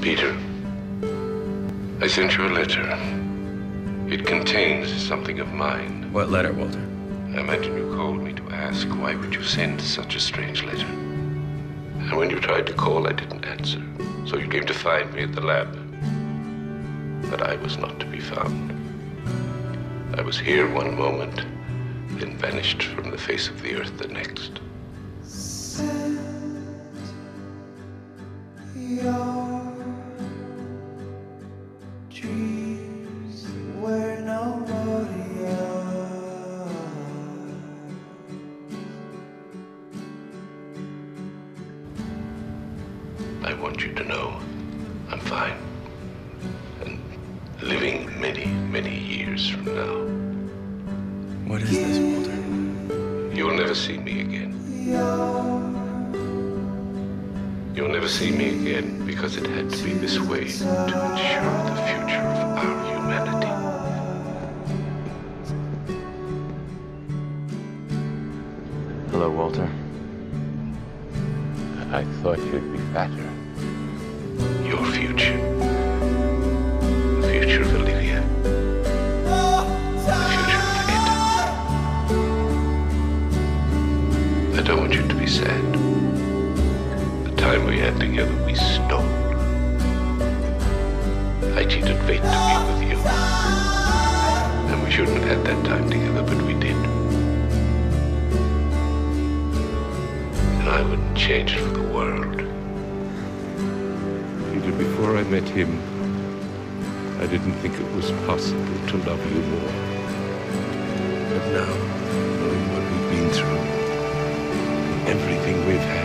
Peter, I sent you a letter. It contains something of mine. What letter, Walter? I imagine you called me to ask why would you send such a strange letter. And when you tried to call, I didn't answer. So you came to find me at the lab. But I was not to be found. I was here one moment, then vanished from the face of the earth the next. Send Your I want you to know I'm fine. And living many, many years from now. What is this, Walter? You'll never see me again. You'll never see me again because it had to be this way to ensure the future of our humanity. Hello, Walter. I thought you'd be fatter. Your future. The future of Olivia. The future of Etta. I don't want you to be sad. The time we had together, we stole. I cheated fate to be with you. And we shouldn't have had that time together, but I wouldn't change it for the world. Peter, before I met him, I didn't think it was possible to love you more. But now, knowing what we've been through, everything we've had,